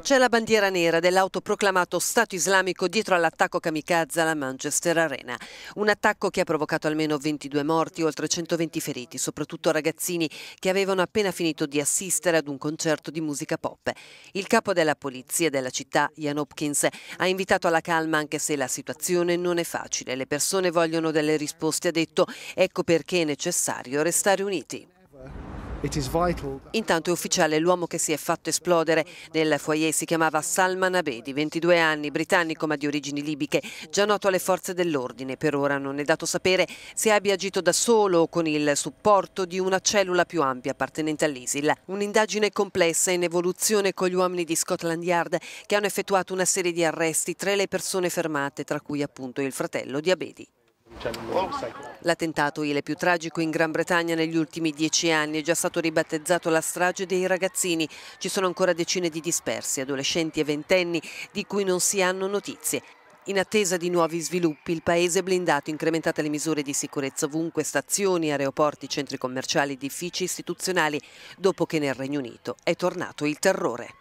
C'è la bandiera nera dell'autoproclamato Stato islamico dietro all'attacco kamikaze alla Manchester Arena. Un attacco che ha provocato almeno 22 morti e oltre 120 feriti, soprattutto ragazzini che avevano appena finito di assistere ad un concerto di musica pop. Il capo della polizia della città, Ian Hopkins, ha invitato alla calma anche se la situazione non è facile. Le persone vogliono delle risposte, ha detto, ecco perché è necessario restare uniti. Intanto è ufficiale l'uomo che si è fatto esplodere nel foyer si chiamava Salman Abedi, 22 anni, britannico ma di origini libiche, già noto alle forze dell'ordine. Per ora non è dato sapere se abbia agito da solo o con il supporto di una cellula più ampia appartenente all'ISIL. Un'indagine complessa in evoluzione con gli uomini di Scotland Yard che hanno effettuato una serie di arresti tra le persone fermate, tra cui appunto il fratello di Abedi. L'attentato, il più tragico in Gran Bretagna negli ultimi dieci anni, è già stato ribattezzato la strage dei ragazzini. Ci sono ancora decine di dispersi, adolescenti e ventenni, di cui non si hanno notizie. In attesa di nuovi sviluppi, il paese è blindato, incrementate le misure di sicurezza ovunque, stazioni, aeroporti, centri commerciali, edifici istituzionali, dopo che nel Regno Unito è tornato il terrore.